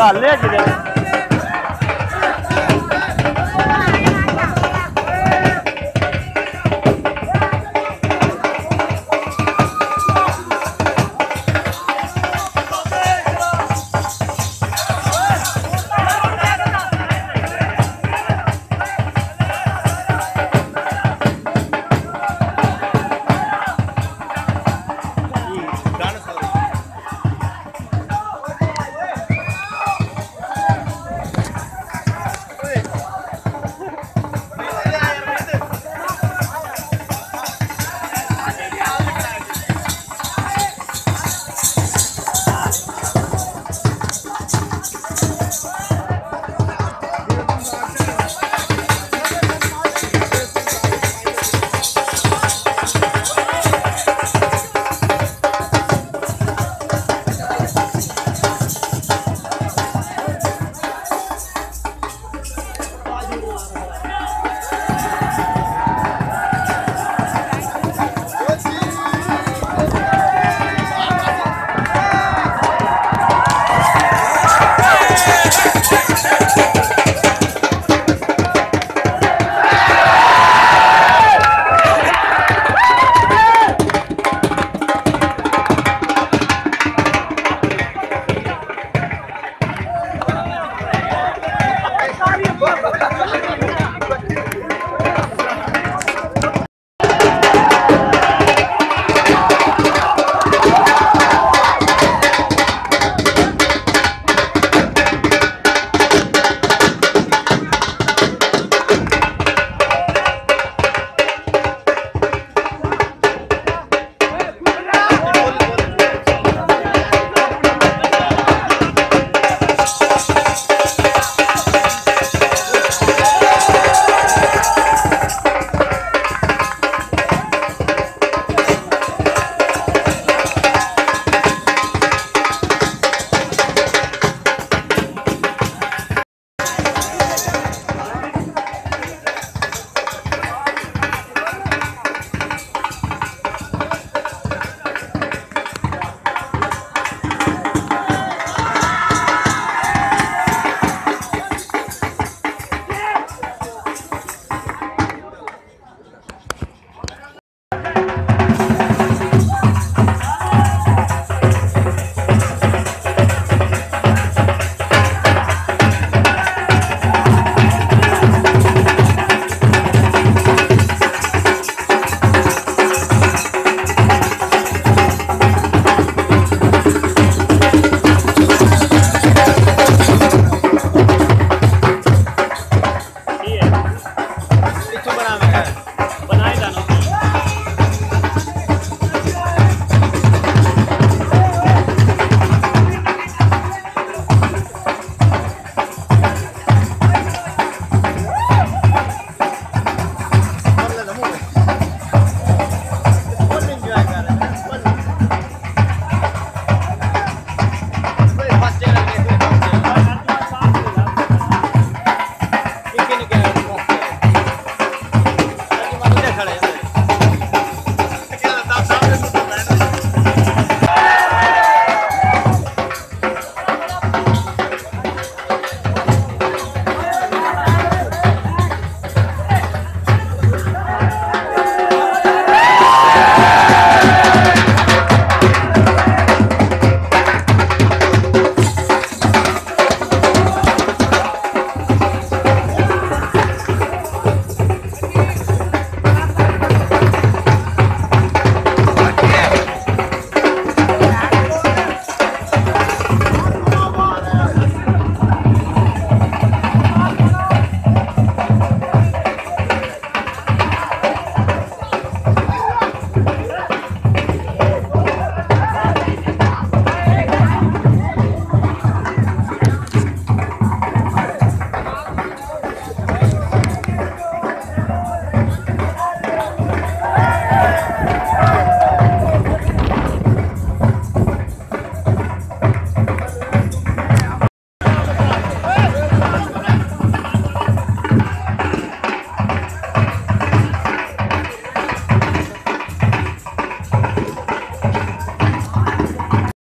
डाल ले ¡Gracias!